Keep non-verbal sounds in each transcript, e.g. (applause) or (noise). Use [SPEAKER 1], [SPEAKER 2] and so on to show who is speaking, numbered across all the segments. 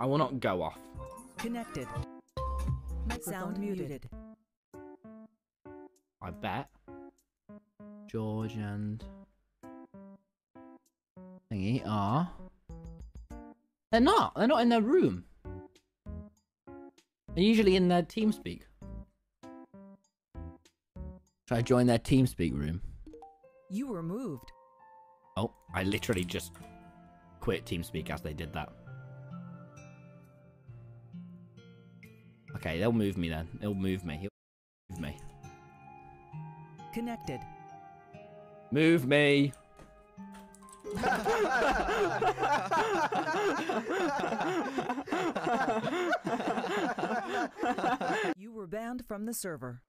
[SPEAKER 1] I will not go off.
[SPEAKER 2] Connected. Sound muted.
[SPEAKER 1] I bet. George and thingy are. They're not. They're not in their room. They're usually in their TeamSpeak. Should I join their TeamSpeak room?
[SPEAKER 2] You were moved.
[SPEAKER 1] Oh, I literally just quit TeamSpeak as they did that. Okay, they'll move me then. They'll move me. He'll move me.
[SPEAKER 2] Connected.
[SPEAKER 1] Move me. (laughs)
[SPEAKER 2] You were banned from the server.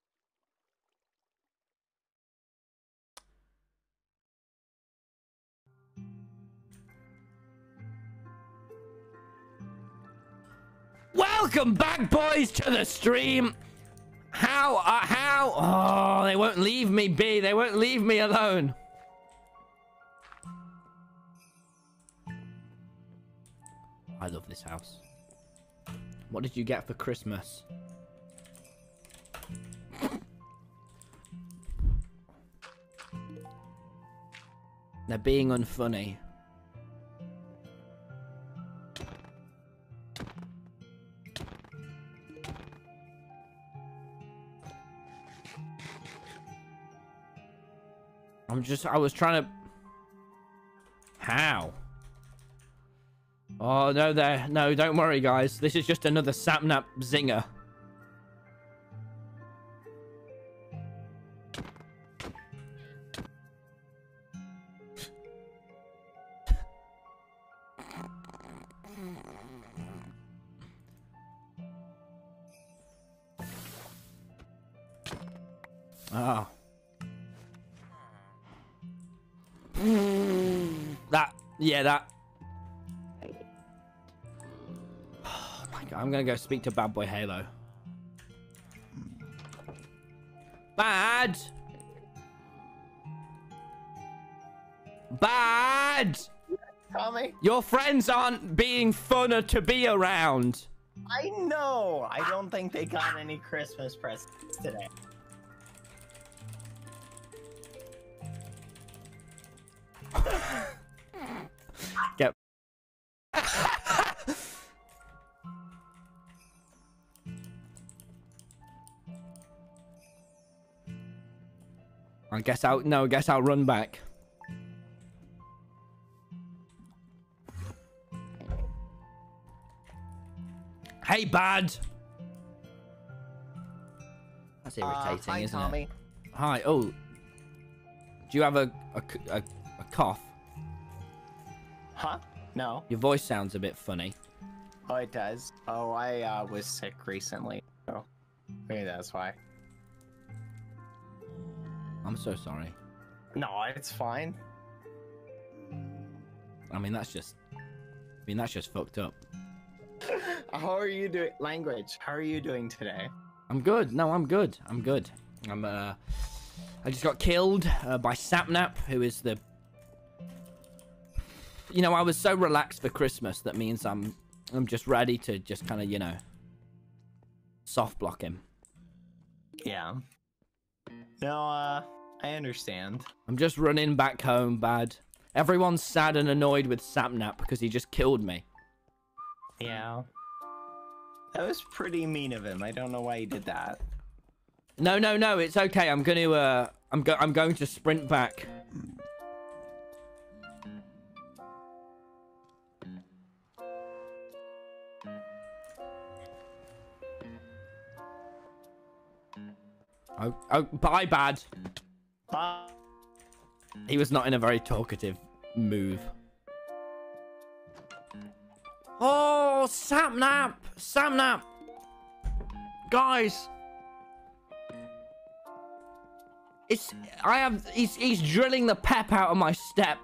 [SPEAKER 1] Welcome back, boys, to the stream. How? Uh, how? Oh, they won't leave me be. They won't leave me alone. I love this house. What did you get for Christmas? They're being unfunny. I'm just, I was trying to... How? Oh, no, there. No, don't worry, guys. This is just another sapnap zinger. Ah. Yeah, that. Oh my god, I'm gonna go speak to BadBoyHalo. Bad! Bad!
[SPEAKER 3] Tommy,
[SPEAKER 1] Your friends aren't being funner to be around.
[SPEAKER 3] I know. I don't think they got any Christmas presents today. (laughs)
[SPEAKER 1] I guess I'll no. I guess I'll run back. Hey, bad. That's
[SPEAKER 3] Uh,
[SPEAKER 1] irritating,
[SPEAKER 3] hi,
[SPEAKER 1] isn't
[SPEAKER 3] Tommy.
[SPEAKER 1] it? Hi. Oh, do you have a a a cough?
[SPEAKER 3] Huh? No.
[SPEAKER 1] Your voice sounds a bit funny.
[SPEAKER 3] Oh, it does. Oh, I uh, was sick recently. So maybe that's why.
[SPEAKER 1] I'm so sorry.
[SPEAKER 3] No, it's fine.
[SPEAKER 1] I mean, that's just. I mean, that's just fucked up. (laughs)
[SPEAKER 3] How are you doing? Language. How are you doing today?
[SPEAKER 1] I'm good. No, I'm good. I'm good. I'm. Uh, I just got killed uh, by Sapnap, who is the. You know, I was so relaxed for Christmas. That means I'm. I'm just ready to just kind of, you know. Soft block him.
[SPEAKER 3] Yeah. No, uh, I understand.
[SPEAKER 1] I'm just running back home, bad. Everyone's sad and annoyed with Sapnap because he just killed me.
[SPEAKER 3] Yeah. That was pretty mean of him. I don't know why he did that.
[SPEAKER 1] No, no, no. It's okay. I'm going to. Uh, I'm go. I'm going to sprint back. Oh, oh, bye, bad.
[SPEAKER 3] Bye.
[SPEAKER 1] He was not in a very talkative move. Oh, Sapnap! Sapnap! Guys! It's... I have... He's, he's drilling the pep out of my step.